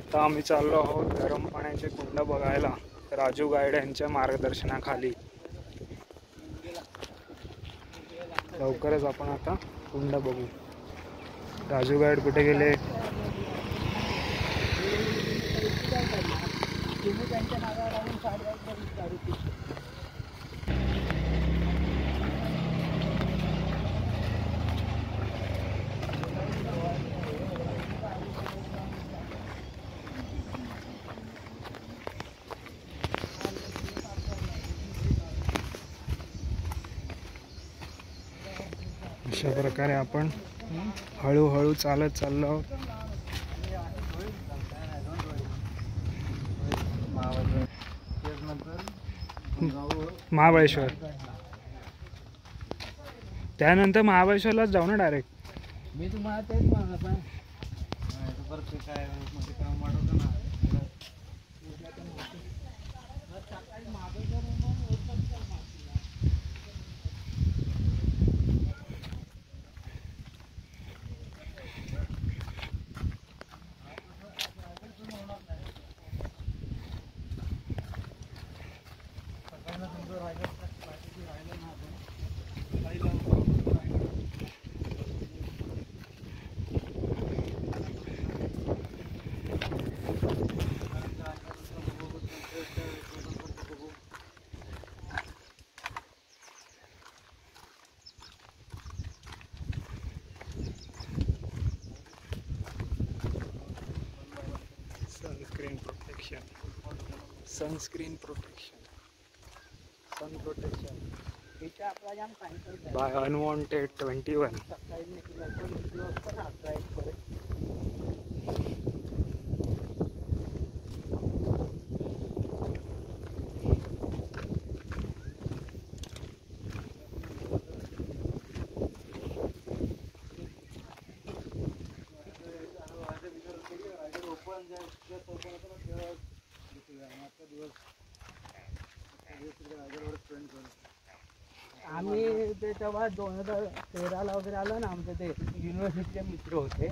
आता आम्ही चाललो आहोत गरम पाण्याचे कुंड बघायला. राजू गायड यांच्या मार्गदर्शनाखाली. लवकरच आपण आता कुंड बघू. राजू गायड कुठे गेले? अशा प्रकारे आपण हळूहळू चालत चाललो आहोत. महाबळेश्वर. त्यानंतर महाबळेश्वरलाच जाऊ ना डायरेक्ट मी तुम्हाला तेच म्हणत आहे. Protection sunscreen protection sun protection by unwanted twenty one आम्ही ते तेव्हा दोन हजार तेराला वगैरे आलो ना आमचं ते युनिव्हर्सिटीचे मित्र होते.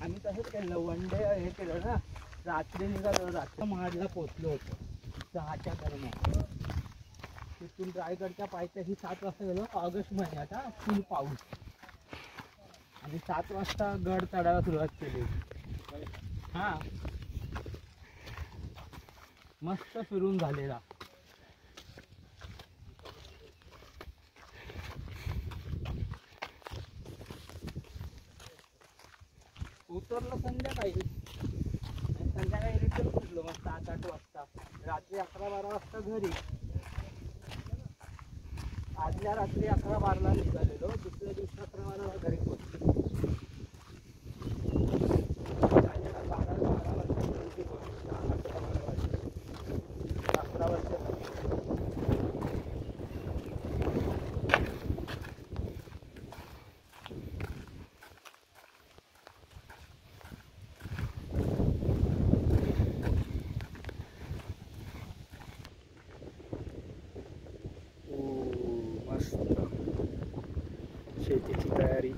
आम्ही तसंच केलं. वन डे हे केलं ना रात्री निघालो. रात्री महाडला पोचलो होतो. सहाच्या दरम्यान. तिथून रायगडच्या पायथ्याशी सात वाजता गेलो. ऑगस्ट महिन्यात हा फुल पाऊस. आणि सात वाजता गड चढायला सुरुवात केली. हां. मस्त फिरून झालेला. उतरलो संध्याकाळी. संध्याकाळी रिटर्न उठलो मग सात आठ वाजता. रात्री अकरा बारा वाजता घरी. आदल्या रात्री अकरा बाराला निघालेलो. दुसऱ्या दिवशी अकरा बाराला घरी पोहोचलो. شيء تحتي داري